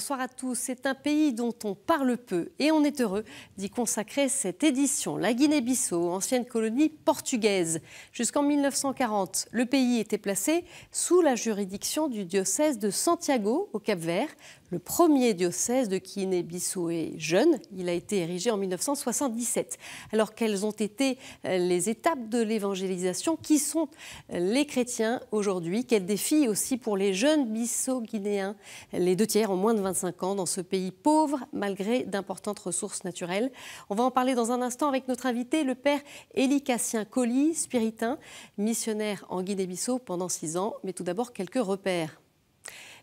Bonsoir à tous. C'est un pays dont on parle peu et on est heureux d'y consacrer cette édition. La Guinée-Bissau, ancienne colonie portugaise. Jusqu'en 1940, le pays était placé sous la juridiction du diocèse de Santiago au Cap-Vert. Le premier diocèse de Guinée-Bissau est jeune. Il a été érigé en 1977. Alors quelles ont été euh, les étapes de l'évangélisation? Qui sont euh, les chrétiens aujourd'hui? Quels défis aussi pour les jeunes bissau-guinéens? Les deux tiers ont moins de 25 ans dans ce pays pauvre malgré d'importantes ressources naturelles. On va en parler dans un instant avec notre invité, le père Élie Cassien Colli, spiritain, missionnaire en Guinée-Bissau pendant six ans. Mais tout d'abord quelques repères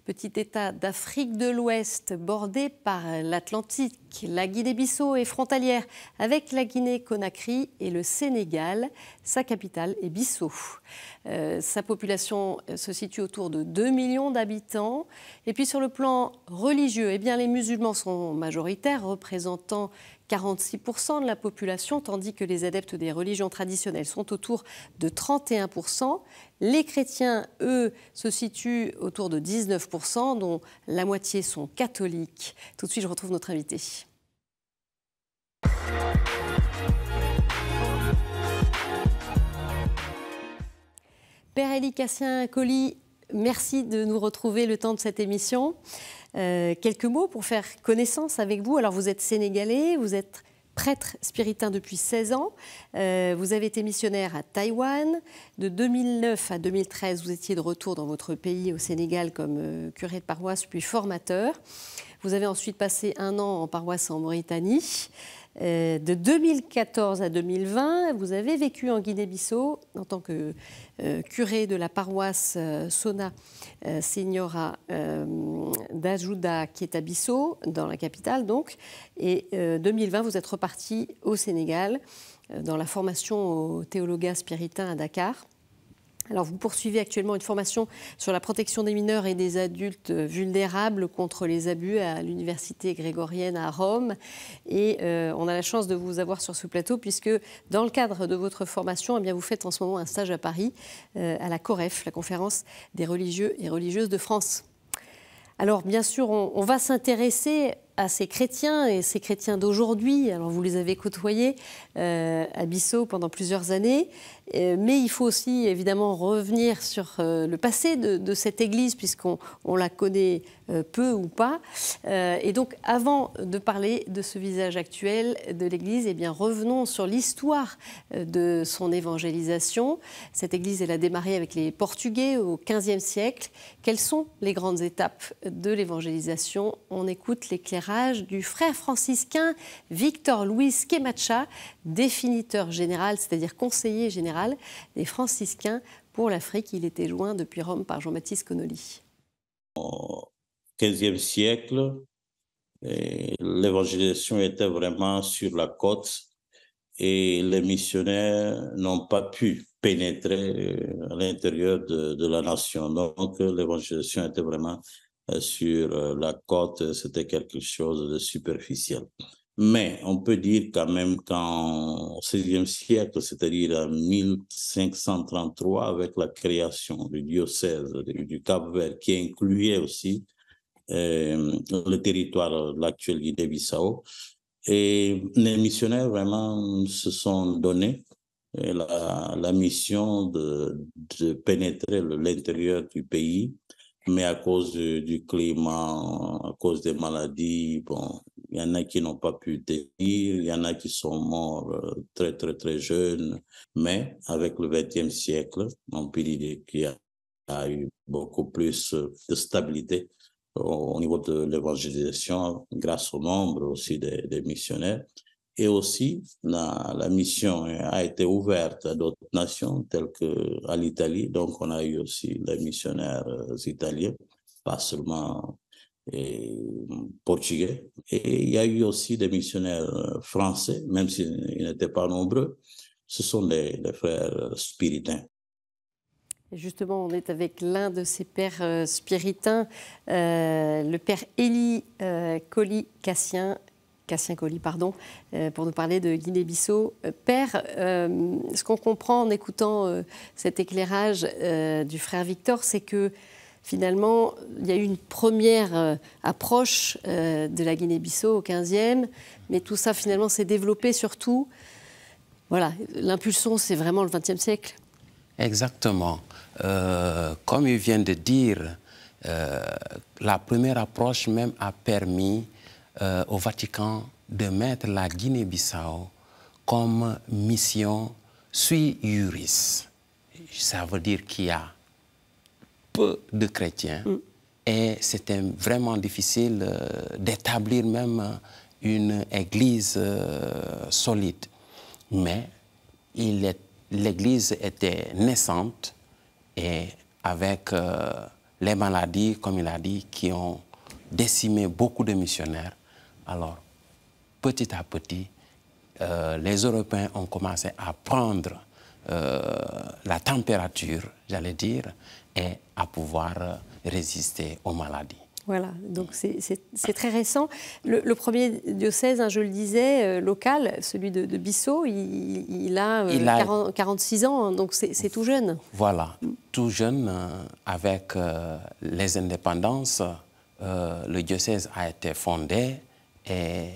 petit État d'Afrique de l'Ouest bordé par l'Atlantique. La Guinée-Bissau est frontalière avec la Guinée-Conakry et le Sénégal. Sa capitale est Bissau. Euh, sa population se situe autour de 2 millions d'habitants. Et puis sur le plan religieux, eh bien, les musulmans sont majoritaires, représentant 46% de la population, tandis que les adeptes des religions traditionnelles sont autour de 31%. Les chrétiens, eux, se situent autour de 19%, dont la moitié sont catholiques. Tout de suite, je retrouve notre invité. Père Élie Cassien-Colli, merci de nous retrouver le temps de cette émission. Euh, quelques mots pour faire connaissance avec vous. Alors, vous êtes sénégalais, vous êtes prêtre spiritain depuis 16 ans. Euh, vous avez été missionnaire à Taïwan. De 2009 à 2013, vous étiez de retour dans votre pays, au Sénégal, comme euh, curé de paroisse, puis formateur. Vous avez ensuite passé un an en paroisse en Mauritanie. Euh, de 2014 à 2020, vous avez vécu en Guinée-Bissau en tant que euh, curé de la paroisse euh, Sona Signora d'Ajuda, qui est à Bissau, dans la capitale donc. Et 2020, vous êtes reparti au Sénégal dans la formation au théologat spiritain à Dakar. Alors, vous poursuivez actuellement une formation sur la protection des mineurs et des adultes vulnérables contre les abus à l'Université grégorienne à Rome. Et euh, on a la chance de vous avoir sur ce plateau puisque dans le cadre de votre formation, eh bien, vous faites en ce moment un stage à Paris, euh, à la COREF, la conférence des religieux et religieuses de France. Alors, bien sûr, on va s'intéresser à ces chrétiens et ces chrétiens d'aujourd'hui. Alors vous les avez côtoyés euh, à Bissau pendant plusieurs années, euh, mais il faut aussi évidemment revenir sur euh, le passé de, cette Église puisqu'on on la connaît peu ou pas. et donc avant de parler de ce visage actuel de l'Église, eh bien revenons sur l'histoire de son évangélisation. Cette Église, elle a démarré avec les Portugais au XVe siècle. Quelles sont les grandes étapes de l'évangélisation? On écoute l'éclairage du frère franciscain Victor Luis Quemacha, définiteur général, c'est-à-dire conseiller général des franciscains pour l'Afrique. Il était joint depuis Rome par Jean-Baptiste Connolly. Au XVe siècle, l'évangélisation était vraiment sur la côte et les missionnaires n'ont pas pu pénétrer à l'intérieur de, de, la nation. Donc l'évangélisation était vraiment euh, sur euh, la côte, c'était quelque chose de superficiel. Mais on peut dire quand même qu'en XVIe siècle, c'est-à-dire en 1533, avec la création du diocèse du Cap-Vert, qui incluait aussi euh, le territoire de l'actuelle Guinée-Bissau, et les missionnaires vraiment se sont donnés la, la mission de, de pénétrer l'intérieur du pays mais à cause du, climat, à cause des maladies, bon, il y en a qui n'ont pas pu tenir, il y en a qui sont morts euh, très, très, très jeunes. Mais avec le XXe siècle, on peut dire qu'il y a, eu beaucoup plus de stabilité au, niveau de l'évangélisation grâce au nombre aussi des missionnaires. Et aussi, la, la, mission a été ouverte à d'autres nations, telles que à l'Italie. Donc, on a eu aussi les missionnaires euh, italiens, pas seulement et, portugais. Et il y a eu aussi des missionnaires euh, français, même s'ils n'étaient pas nombreux. Ce sont les, frères spiritains. justement, on est avec l'un de ces pères euh, spiritains, le père Élie Colli-Cassien, Cassien Colli, pardon, euh, pour nous parler de Guinée-Bissau. Euh, père, euh, ce qu'on comprend en écoutant cet éclairage du frère Victor, c'est que finalement, il y a eu une première approche de la Guinée-Bissau au 15e, mais tout ça finalement s'est développé surtout. Voilà, l'impulsion, c'est vraiment le 20e siècle. Exactement. comme il vient de dire, la première approche même a permis au Vatican de mettre la Guinée-Bissau comme mission sui juris. Ça veut dire qu'il y a peu de chrétiens mm. et c'était vraiment difficile euh, d'établir même une église euh, solide. Mais l'église était naissante et avec euh, les maladies, comme il a dit, qui ont décimé beaucoup de missionnaires, alors petit à petit, euh, les Européens ont commencé à prendre euh, la température, j'allais dire, et à pouvoir résister aux maladies. Voilà, donc c'est très récent. Le, premier diocèse, hein, je le disais, euh, local, celui de, Bissau, il, a, 46 ans, hein, donc c'est tout jeune. Voilà, tout jeune, avec les indépendances, le diocèse a été fondé et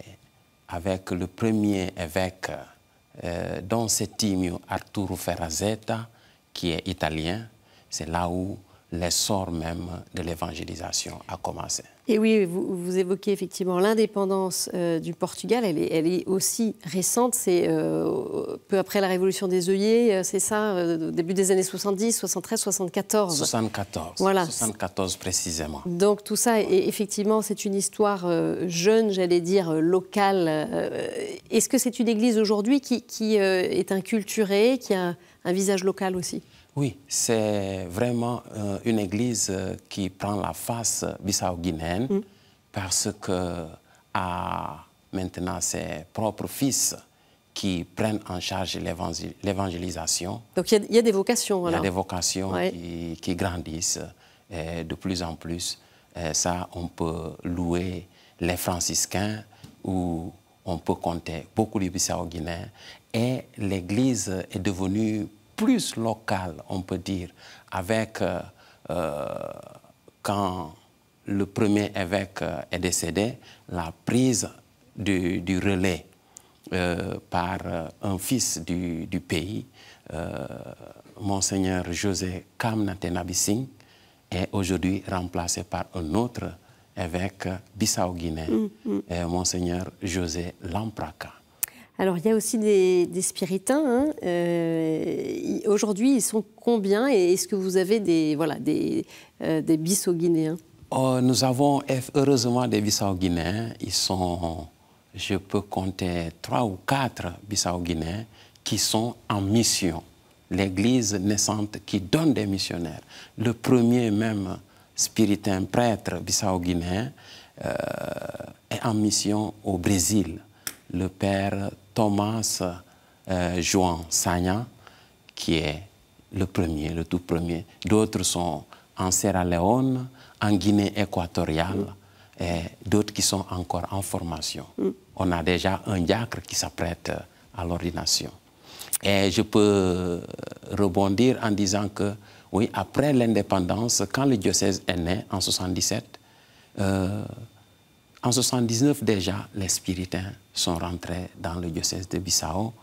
avec le premier évêque euh, Don Settimio Arturo Ferrazetta, qui est italien. C'est là où l'essor même de l'évangélisation a commencé. Et oui, vous, évoquez effectivement l'indépendance euh, du Portugal. Elle est, elle est, aussi récente. C'est euh, peu après la révolution des œillets, euh, c'est ça, au début des années 70, 73, 74. 74. Voilà. 74 précisément. Donc tout ça, et effectivement, c'est une histoire jeune, j'allais dire locale. Est-ce que c'est une église aujourd'hui qui, qui est inculturée, qui a un visage local aussi? Oui, c'est vraiment euh, une église euh, qui prend la face bissau-guinéenne mm. parce que a maintenant ses propres fils qui prennent en charge l'évangélisation. Donc il y, a des vocations. Il y a des vocations qui, grandissent de plus en plus. Et ça, on peut louer les franciscains ou on peut compter beaucoup de Bissau-Guinéens. Et l'Église est devenue plus local, on peut dire, avec euh, euh, quand le premier évêque euh, est décédé, la prise du, relais par un fils du, pays, Monseigneur José Kamnatenabissing, est aujourd'hui remplacé par un autre évêque bissau-guinéen, mm, mm. Monseigneur José Lampraka. Alors, il y a aussi des, spiritains. Hein. Euh, aujourd'hui, ils sont combien Et est-ce que vous avez des, voilà, des, euh, des bissau-guinéens oh, Nous avons heureusement des bissau-guinéens. Ils sont, je peux compter trois ou quatre bissau-guinéens qui sont en mission. L'Église naissante qui donne des missionnaires. Le premier même spiritain prêtre bissau-guinéen euh, est en mission au Brésil. Le père Thomas euh, Juan Sagna, qui est le premier, le tout premier. D'autres sont en Sierra Leone, en Guinée équatoriale, et d'autres qui sont encore en formation. Mm. On a déjà un diacre qui s'apprête à l'ordination. Et je peux rebondir en disant que, oui, après l'indépendance, quand le diocèse est né en 77, euh, en 79 déjà, les spiritains sont rentrés dans le diocèse de Bissau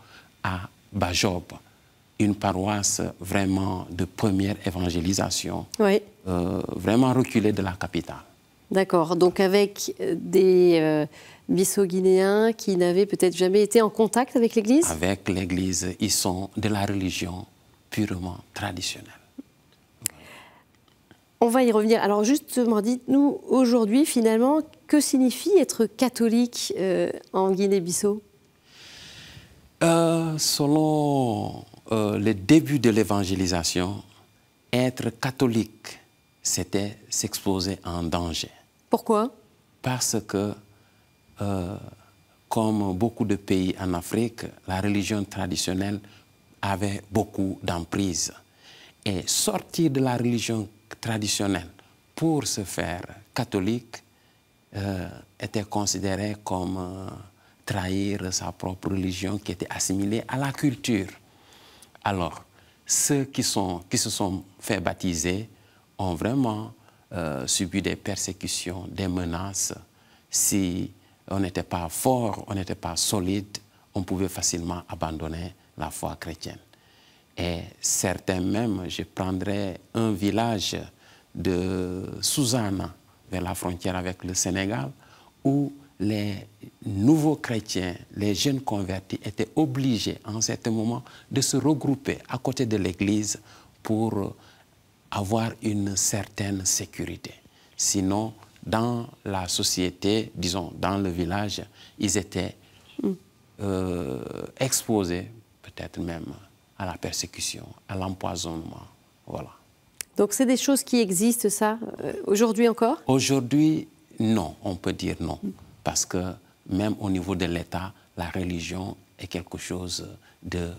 à Bajob, une paroisse vraiment de première évangélisation, euh, vraiment reculée de la capitale. D'accord, donc avec des euh, Bissau-Guinéens qui n'avaient peut-être jamais été en contact avec l'Église? Avec l'Église, ils sont de la religion purement traditionnelle. On va y revenir. Alors justement, dites-nous aujourd'hui finalement, que signifie être catholique euh, en Guinée-Bissau? Euh, Selon euh, le début de l'évangélisation, être catholique, c'était s'exposer en danger. Pourquoi? Parce que, comme beaucoup de pays en Afrique, la religion traditionnelle avait beaucoup d'emprise. Et sortir de la religion traditionnelle pour se faire catholique euh, était considéré comme euh, trahir sa propre religion qui était assimilée à la culture. Alors, ceux qui, sont, qui se sont fait baptiser ont vraiment euh, subi des persécutions, des menaces, si on n'était pas fort, on n'était pas solide, on pouvait facilement abandonner la foi chrétienne. Et certains même, je prendrais un village de Susanna, vers la frontière avec le Sénégal, où les nouveaux chrétiens, les jeunes convertis étaient obligés en certain moment de se regrouper à côté de l'église pour avoir une certaine sécurité. Sinon, dans la société, disons dans le village, ils étaient euh, exposés peut-être même à la persécution, à l'empoisonnement. Voilà. Donc c'est des choses qui existent, ça, euh, aujourd'hui encore? Aujourd'hui, non, on peut dire non. Parce que même au niveau de l'État, la religion est quelque chose de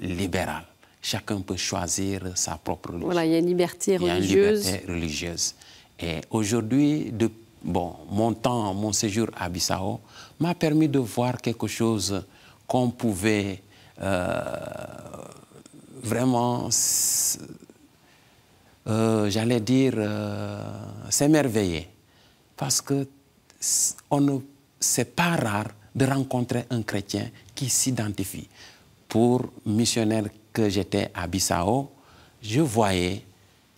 libéral. Chacun peut choisir sa propre religion. Voilà, il y a une liberté religieuse. Il y a une liberté religieuse. Et aujourd'hui, bon, mon temps, mon séjour à Bissau m'a permis de voir quelque chose qu'on pouvait vraiment, euh, j'allais dire, euh, s'émerveiller. Parce que c'est pas rare de rencontrer un chrétien qui s'identifie. Pour missionnaire que j'étais à Bissau, je voyais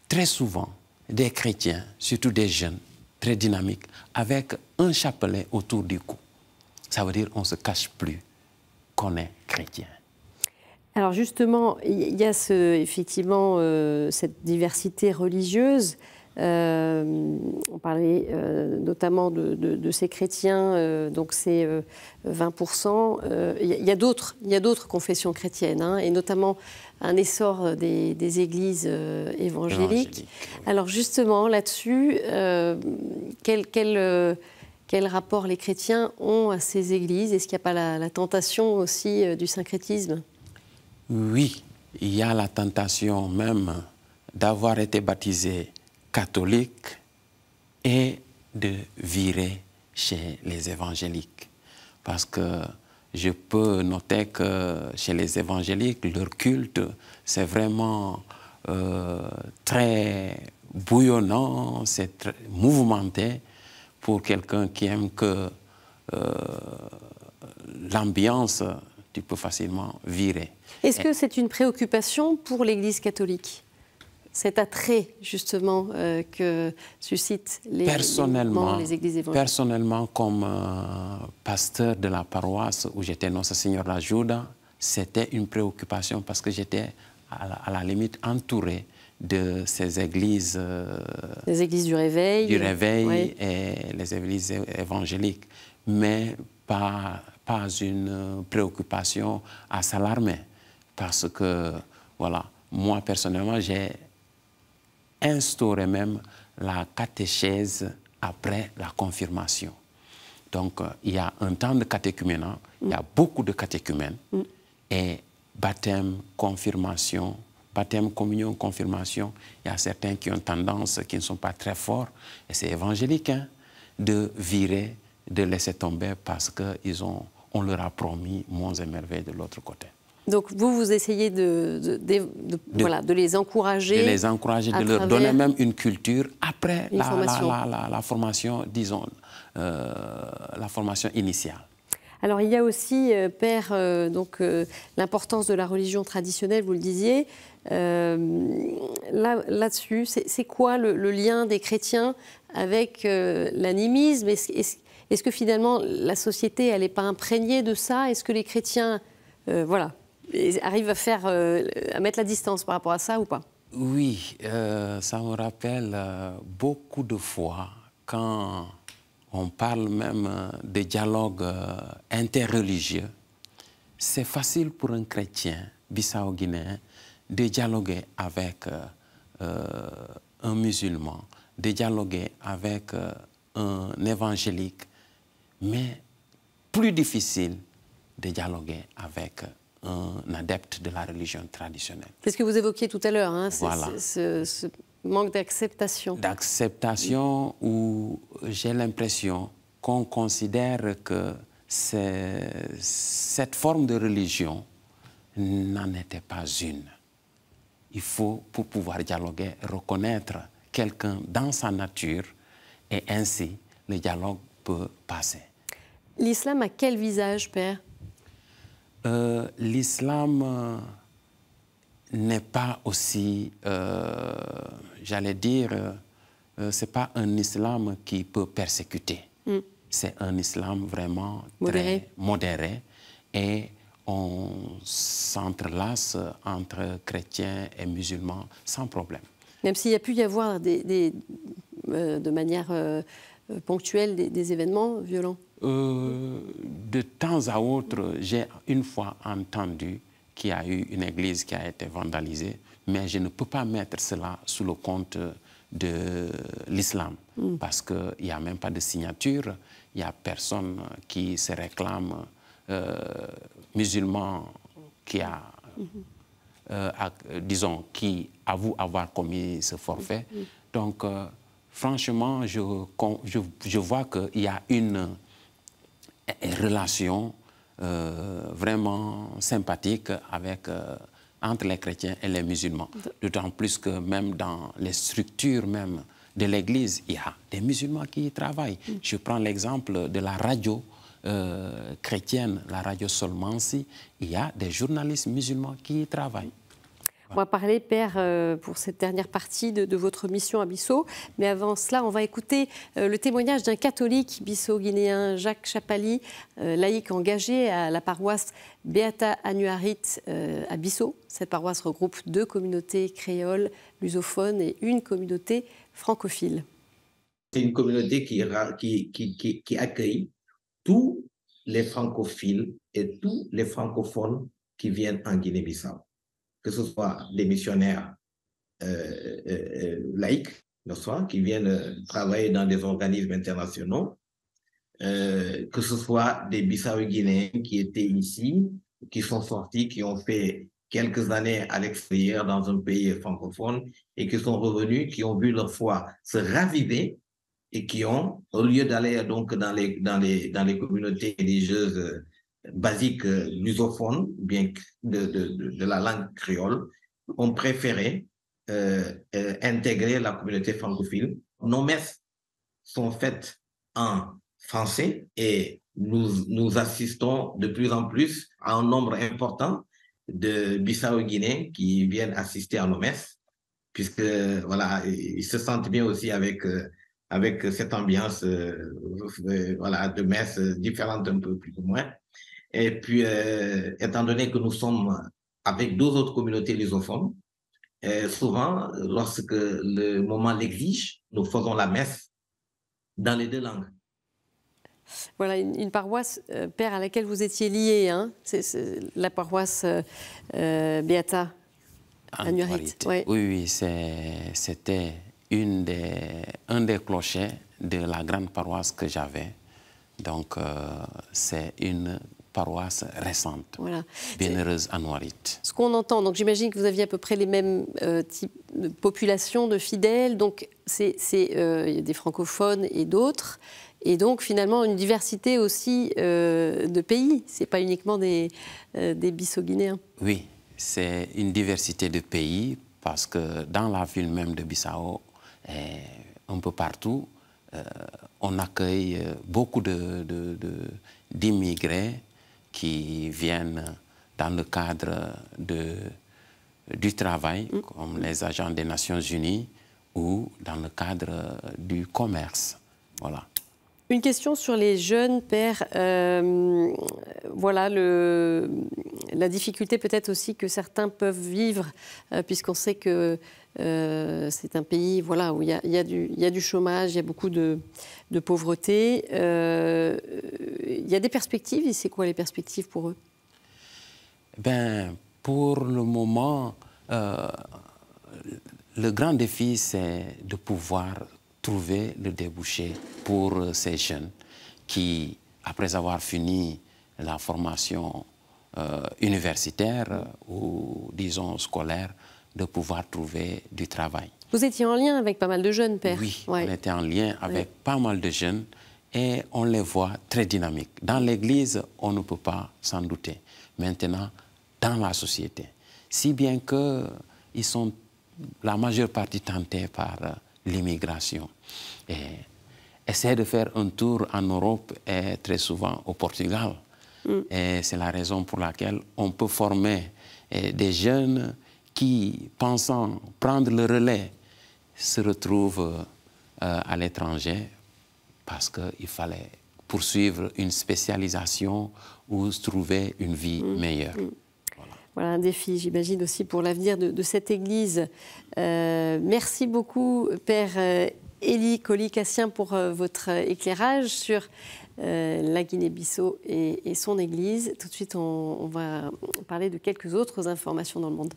très souvent des chrétiens, surtout des jeunes, très dynamiques, avec un chapelet autour du cou. Ça veut dire qu'on ne se cache plus qu'on est chrétien. Alors justement, il y a ce, effectivement euh, cette diversité religieuse. Euh, on parlait euh, notamment de, ces chrétiens, donc c'est 20%. Il y a, d'autres, il y a d'autres confessions chrétiennes, hein, et notamment un essor des, églises évangéliques. Alors justement, là-dessus, quel, quel, quel, rapport les chrétiens ont à ces églises? Est-ce qu'il n'y a pas la, la tentation aussi du syncrétisme? Oui, il y a la tentation même d'avoir été baptisé catholique et de virer chez les évangéliques. Parce que je peux noter que chez les évangéliques, leur culte, c'est vraiment euh, très bouillonnant, c'est mouvementé pour quelqu'un qui aime que euh, l'ambiance, tu peux facilement virer. Est-ce que c'est une préoccupation pour l'Église catholique cet attrait justement euh, que suscitent les, personnellement, les, églises évangéliques? Personnellement, comme euh, pasteur de la paroisse où j'étais Notre Seigneur la Juda, c'était une préoccupation parce que j'étais à, la limite entouré de ces églises. Euh, les églises du réveil. Du réveil et les églises évangéliques. Mais pas, pas une préoccupation à s'alarmer parce que, voilà, moi personnellement, j'ai instauré même la catéchèse après la confirmation. Donc, euh, il y a un temps de catéchuménat, il y a beaucoup de catéchumènes, mm. et baptême, confirmation, baptême, communion, confirmation, il y a certains qui ont tendance, qui ne sont pas très forts, et c'est évangélique, hein, de virer, de laisser tomber parce qu'on leur a promis monts et merveilles de l'autre côté. Donc vous, vous essayez de, voilà, de les encourager. De les encourager, de leur donner même une culture après la formation. La, formation, disons, euh, la formation initiale. Alors il y a aussi, euh, Père, euh, donc l'importance de la religion traditionnelle, vous le disiez. Là-dessus, c'est quoi le, lien des chrétiens avec l'animisme? Est-ce que finalement la société, elle n'est pas imprégnée de ça? Est-ce que les chrétiens, voilà, arrive à, faire, euh, à mettre la distance par rapport à ça ou pas? Oui, euh, ça me rappelle euh, beaucoup de fois quand on parle même de dialogue interreligieux. C'est facile pour un chrétien bissau-guinéen de dialoguer avec un musulman, de dialoguer avec un évangélique, mais plus difficile de dialoguer avec un adepte de la religion traditionnelle. C'est ce que vous évoquiez tout à l'heure, hein, ce, manque d'acceptation. D'acceptation où j'ai l'impression qu'on considère que cette forme de religion n'en était pas une. Il faut, pour pouvoir dialoguer, reconnaître quelqu'un dans sa nature et ainsi le dialogue peut passer. L'islam a quel visage, Père? Euh, L'islam euh, n'est pas aussi, euh, j'allais dire, c'est pas un islam qui peut persécuter. Hmm. C'est un islam vraiment modéré. très modéré et on s'entrelace entre chrétiens et musulmans sans problème. Même s'il y a pu y avoir des, de manière ponctuelle des événements violents euh, de temps à autre, j'ai une fois entendu qu'il y a eu une église qui a été vandalisée, mais je ne peux pas mettre cela sous le compte de l'islam, mm. parce qu'il n'y a même pas de signature, il n'y a personne qui se réclame euh, musulman qui a, mm-hmm. euh, disons, qui avoue avoir commis ce forfait. Mm. Donc, franchement, je, je, je vois qu'il y a une relation euh, vraiment sympathique avec, euh, entre les chrétiens et les musulmans. D'autant plus que même dans les structures même de l'Église, il y a des musulmans qui y travaillent. Mm. Je prends l'exemple de la radio euh, chrétienne, la radio Solmansi, il y a des journalistes musulmans qui y travaillent. On va parler, Père, euh, pour cette dernière partie de, votre mission à Bissau. Mais avant cela, on va écouter euh, le témoignage d'un catholique bissau-guinéen, Jacques Chapali, euh, laïc engagé à la paroisse Beata Annuarit à Bissau. Cette paroisse regroupe deux communautés créoles, lusophones et une communauté francophile. C'est une communauté qui accueille tous les francophiles et tous les francophones qui viennent en Guinée-Bissau que ce soit des missionnaires euh, euh, euh laïcs, qui viennent euh, travailler dans des organismes internationaux, que ce soit des Bissau-Guinéens qui étaient ici, qui sont sortis, qui ont fait quelques années à l'extérieur dans un pays francophone et qui sont revenus, qui ont vu leur foi se raviver et qui ont, au lieu d'aller donc dans les, dans les, dans les communautés religieuses basiques euh, lusophones, bien que de, de, la langue créole, ont préféré euh, euh, intégrer la communauté francophile. Nos messes sont faites en français et nous, nous assistons de plus en plus à un nombre important de Bissau-Guinéens qui viennent assister à nos messes, puisque voilà, ils se sentent bien aussi avec avec cette ambiance voilà de messes différentes un peu plus ou moins. Et puis, euh, étant donné que nous sommes avec deux autres communautés lusophones, euh, souvent, lorsque le moment l'exige, nous faisons la messe dans les deux langues. Voilà, une, paroisse, euh, Père, à laquelle vous étiez lié, hein c'est la paroisse Beata à Nurit. Oui, oui, c'était une des, un des clochers de la grande paroisse que j'avais. Donc, c'est une paroisse récente, voilà. bienheureuse à Ce qu'on entend, donc j'imagine que vous aviez à peu près les mêmes euh, types de populations de fidèles, donc c'est euh, des francophones et d'autres, et donc finalement une diversité aussi euh, de pays, c'est pas uniquement des, des Bissau-Guinéens. Oui, c'est une diversité de pays parce que dans la ville même de Bissau, un peu partout, on accueille beaucoup d'immigrés de, qui viennent dans le cadre de, du travail, mm. comme les agents des Nations Unies, ou dans le cadre du commerce. Voilà. Une question sur les jeunes pères. Euh, voilà le, la difficulté peut-être aussi que certains peuvent vivre, euh, puisqu'on sait que euh, c'est un pays voilà, où il y, a, du chômage, il y a beaucoup de, de pauvreté. Il y a des perspectives, et c'est quoi les perspectives pour eux? Ben, Pour le moment, le grand défi, c'est de pouvoir trouver le débouché pour euh, ces jeunes qui, après avoir fini la formation euh, universitaire euh, ou, disons, scolaire, de pouvoir trouver du travail. Vous étiez en lien avec pas mal de jeunes, Père Oui, on était en lien avec pas mal de jeunes et on les voit très dynamiques. Dans l'Église, on ne peut pas s'en douter. Maintenant, dans la société. Si bien qu'ils sont la majeure partie tentés par l'immigration. Essayer de faire un tour en Europe et très souvent au Portugal. Mm. Et c'est la raison pour laquelle on peut former eh, des jeunes qui, pensant prendre le relais, se retrouvent euh, à l'étranger parce qu'il fallait poursuivre une spécialisation ou trouver une vie mm. meilleure. Voilà. un défi, j'imagine, aussi pour l'avenir de, cette Église. Euh, merci beaucoup, Père euh, Élie Colli-Cassien, pour votre éclairage sur la Guinée-Bissau et, son Église. Tout de suite, on va parler de quelques autres informations dans le monde.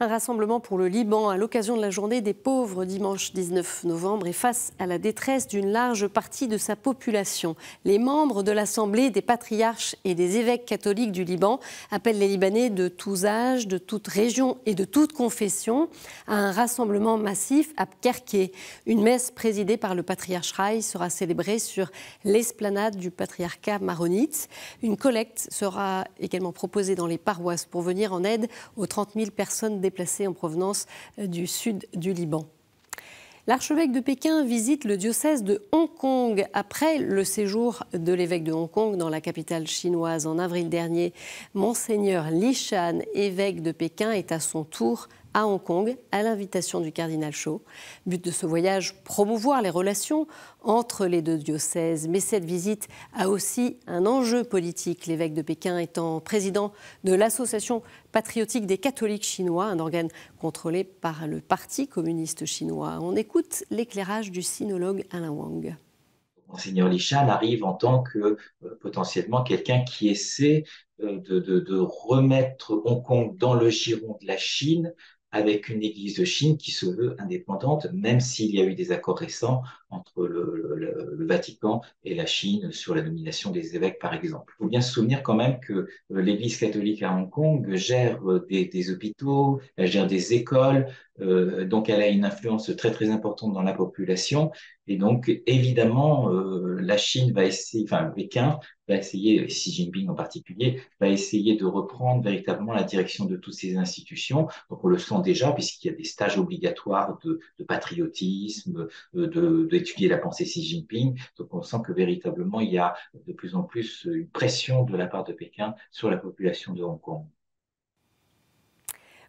Un rassemblement pour le Liban à l'occasion de la journée des pauvres dimanche 19 novembre et face à la détresse d'une large partie de sa population. Les membres de l'Assemblée des patriarches et des évêques catholiques du Liban appellent les Libanais de tous âges, de toutes régions et de toutes confessions à un rassemblement massif à Kerké. Une messe présidée par le patriarche Rai sera célébrée sur l'esplanade du patriarcat maronite. Une collecte sera également proposée dans les paroisses pour venir en aide aux 30 000 personnes déplacés en provenance euh, du sud du Liban. L'archevêque de Pékin visite le diocèse de Hong Kong après le séjour de l'évêque de Hong Kong dans la capitale chinoise en avril dernier. Monseigneur Li Shan, évêque de Pékin, est à son tour à Hong Kong à l'invitation du cardinal Shaw. But de ce voyage, promouvoir les relations entre les deux diocèses. Mais cette visite a aussi un enjeu politique, l'évêque de Pékin étant président de l'Association patriotique des catholiques chinois, un organe contrôlé par le Parti communiste chinois. On écoute l'éclairage du sinologue Alain Wang. Monseigneur Lichan arrive en tant que euh, potentiellement quelqu'un qui essaie euh, de, de, remettre Hong Kong dans le giron de la Chine avec une église de Chine qui se veut indépendante, même s'il y a eu des accords récents entre le, le, le, Vatican et la Chine sur la nomination des évêques, par exemple. Il faut bien se souvenir quand même que euh, l'Église catholique à Hong Kong gère euh, des, des hôpitaux, elle gère des écoles, euh, donc elle a une influence très très importante dans la population. Et donc évidemment, euh, la Chine va essayer, enfin Pékin va essayer, Xi Jinping en particulier, va essayer de reprendre véritablement la direction de toutes ces institutions. Donc on le sent déjà puisqu'il y a des stages obligatoires de, de patriotisme, de, de étudier la pensée Xi Jinping. Donc on sent que véritablement il y a de plus en plus une pression de la part de Pékin sur la population de Hong Kong.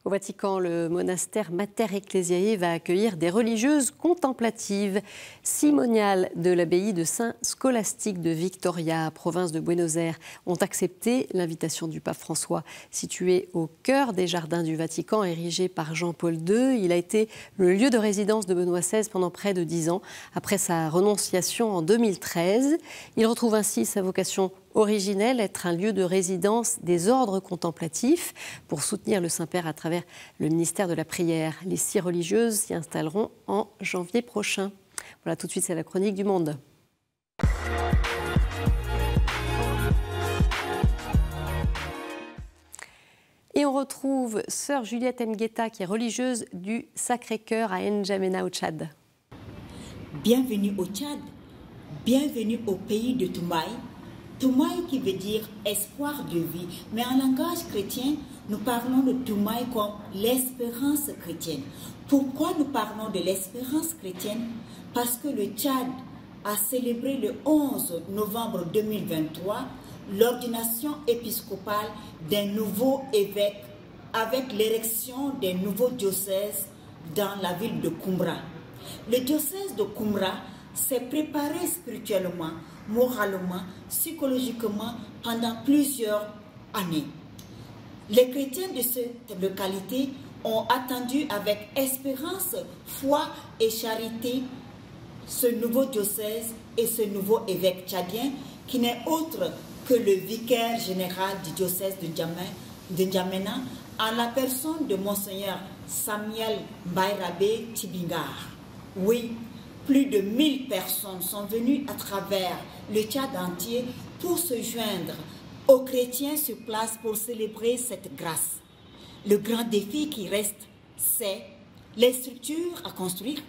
Au Vatican, le monastère Mater Ecclesiae va accueillir des religieuses contemplatives. Simoniales de l'abbaye de Saint-Scolastique de Victoria, province de Buenos Aires, ont accepté l'invitation du pape François. Situé au cœur des jardins du Vatican, érigé par Jean-Paul II, il a été le lieu de résidence de Benoît XVI pendant près de dix ans, après sa renonciation en 2013. Il retrouve ainsi sa vocation originelle, être un lieu de résidence des ordres contemplatifs pour soutenir le Saint-Père à travers le ministère de la Prière. Les six religieuses s'y installeront en janvier prochain. Voilà, tout de suite, c'est la chronique du monde. Et on retrouve sœur Juliette Ngueta, qui est religieuse du Sacré-Cœur à N'Djamena au Tchad. Bienvenue au Tchad, bienvenue au pays de Toumaï, Toumaï qui veut dire espoir de vie. Mais en langage chrétien, nous parlons de Toumaï comme l'espérance chrétienne. Pourquoi nous parlons de l'espérance chrétienne? Parce que le Tchad a célébré le 11 novembre 2023 l'ordination épiscopale d'un nouveau évêque avec l'érection d'un nouveau diocèse dans la ville de Kumbra. Le diocèse de Kumbra s'est préparé spirituellement moralement, psychologiquement pendant plusieurs années. Les chrétiens de cette localité ont attendu avec espérance, foi et charité ce nouveau diocèse et ce nouveau évêque tchadien qui n'est autre que le vicaire général du diocèse de N'Djamena en la personne de Monseigneur Samuel Bayrabé Tibingar. Oui, plus de 1000 personnes sont venues à travers le Tchad entier pour se joindre aux chrétiens sur place pour célébrer cette grâce. Le grand défi qui reste, c'est les structures à construire,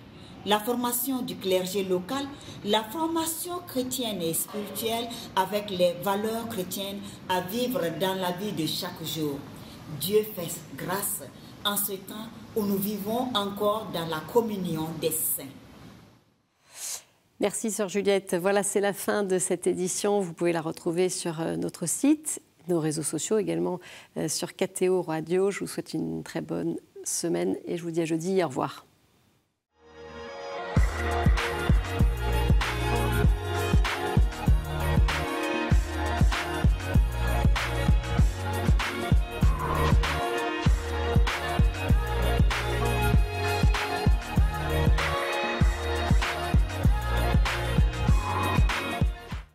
la formation du clergé local, la formation chrétienne et spirituelle avec les valeurs chrétiennes à vivre dans la vie de chaque jour. Dieu fait grâce en ce temps où nous vivons encore dans la communion des saints. Merci, Sœur Juliette. Voilà, c'est la fin de cette édition. Vous pouvez la retrouver sur euh, notre site, nos réseaux sociaux également, euh, sur KTO Radio. Je vous souhaite une très bonne semaine et je vous dis à jeudi. Au revoir.